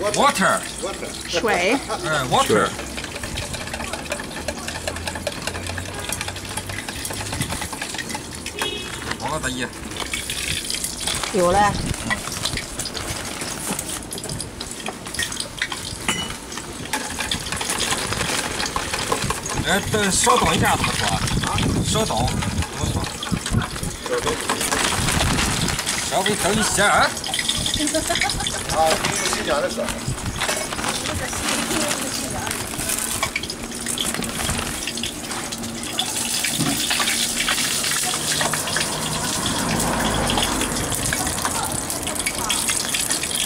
water，水，哎，water，好了，大姨，有了。哎，等稍等一下，怎么说？啊，稍等，怎么说？稍等，稍微等一下。啊，听新疆的说。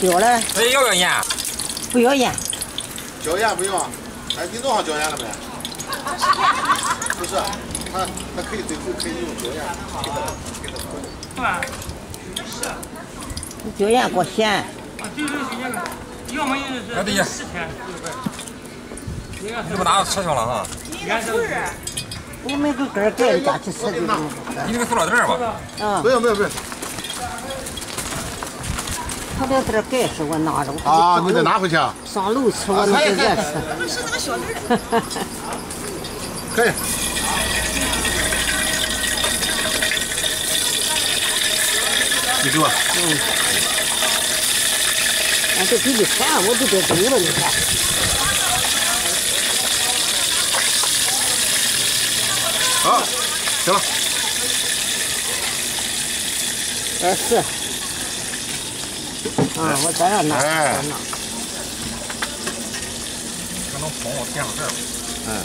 有了。哎，要不要盐？不要盐。椒盐不用。哎，你弄上椒盐了没？不是，他他可以最后可以用椒盐给他给他过是吧？是。椒盐过咸。啊，对对对，那个，要么就是哎，对呀。你不拿吃去了哈？我们个根儿盖家去吃的。你那个塑料袋吧？嗯。不用不用不用。塑料袋盖是我拿着。啊，你得拿回去。上楼吃我那个热吃。不是那个小袋 可以。你给我。嗯。俺这给你钱，我都得走了，你看。好，行了。二十。啊，我这样拿。哎。可能捅我垫上这儿。嗯。